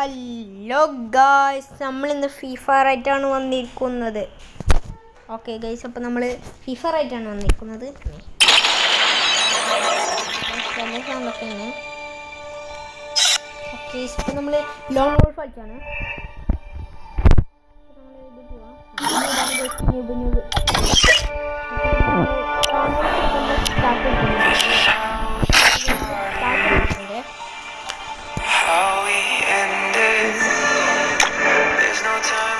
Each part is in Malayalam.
ഹലോ ഗായ്സ് നമ്മൾ ഇന്ന് ഫിഫ ആയിട്ടാണ് വന്നിരിക്കുന്നത്. ഓക്കെ ഗൈസ് അപ്പോൾ നമ്മൾ ഫിഫ റൈറ്റാണ് വന്നിരിക്കുന്നത്. ഓക്കെ ഇപ്പോൾ നമ്മൾ ലോങ് വോൾഫ് കളിച്ചാണ്. സ്റ്റാർട്ട് no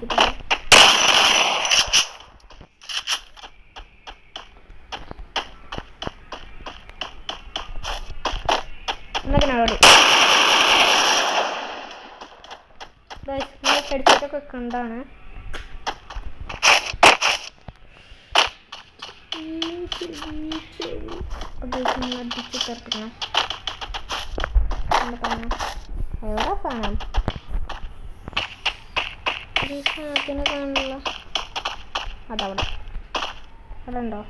നമ്മളെ പറ്റിച്ചിട്ടുണ്ട് എന്നൊക്കെ നടപടി ഹെഡ്സെറ്റൊക്കെ കണ്ടാണ് അടിച്ച് തീർക്കണം എന്താ പറഞ്ഞ എവിടെ സാധനം സാധനത്തിനെ കാണില്ല അതവിടെ അവിടെ ഉണ്ടോ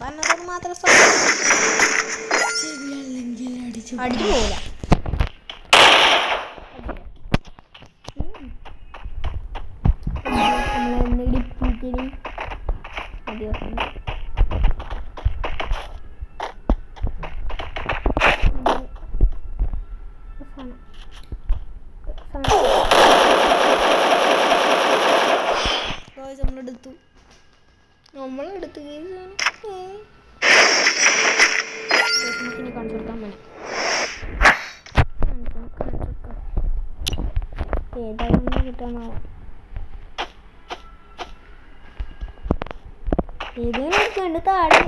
പറഞ്ഞത് മാത്രം അടിച്ചു പോകില്ല നമ്മളെടുത്ത് നമുക്കിനി കാണിച്ചു കൊടുക്കാൻ വേണം ഏതായാലും കിട്ടാനാവും ഏതെങ്കിലും എടുക്കണ്ട് താഴെ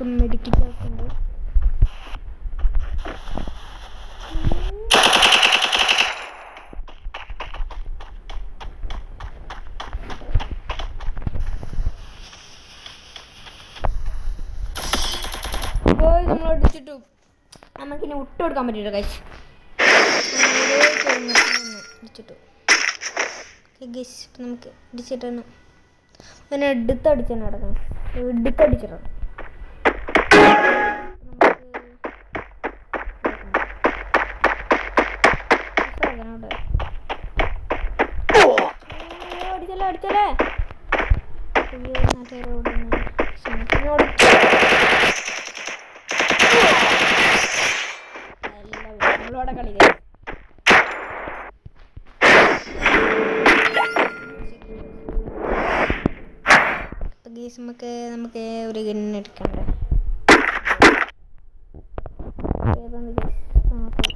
നമുക്ക് മെഡിക്കറ്റ് ഒക്കെ ഉണ്ട് Guys, നമ്മൾ അടിച്ചിട്ടു നമുക്കിനി വിട്ടു കൊടുക്കാൻ പറ്റില്ല കഴിച്ച് അടിച്ചിട്ടു ഗൈസ് നമുക്ക് അടിച്ചിട്ടാണ് അങ്ങനെ എടുത്തടിച്ചാണ് നടക്കുന്നത് എടുത്തടിച്ചിട്ടാണ് അടിച്ചല്ലേ അടിച്ചല്ലേ? അയ്യോ നമ്മളോടെ കളി ഗീസ് നമുക്ക് നമുക്ക് ഒരു ഗണ്ണ് എടുക്കണ്ടേ ഏതാണ് guys? ആ, okay.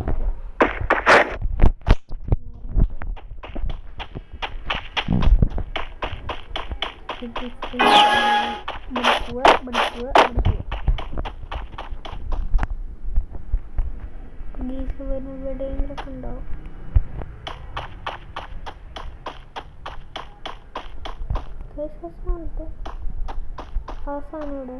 ഇത് പഠിക്കുക പഠിക്കുക പഠിക്കുക ഗീസ് വരുന്ന എവിടെയെങ്കിലൊക്കെ ഉണ്ടാവും. സാധനം ഇവിടെ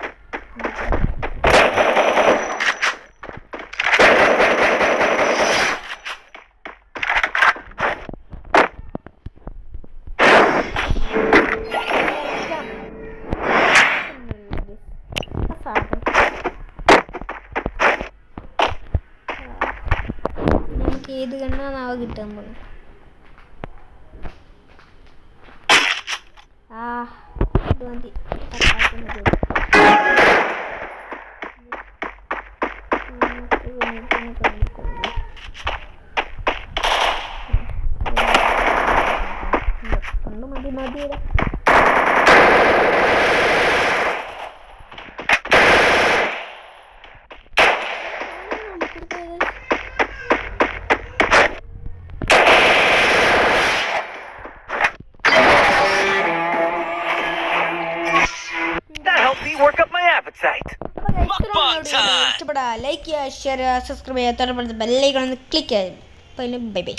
ഏത് കണ്ണാന്നാവ കിട്ടാൻ പോകുന്നത് ആ ഇത് മതി മതി. മതി ലൈക്ക് ചെയ്യുക ഷെയർ ചെയ്യുക സബ്സ്ക്രൈബ് ചെയ്യുക തൊട്ടപ്പുറത്ത് ബെല്ലൈക്കണം ഒന്ന് ക്ലിക്ക് ചെയ്യുക അപ്പോൾ ബൈ ബൈ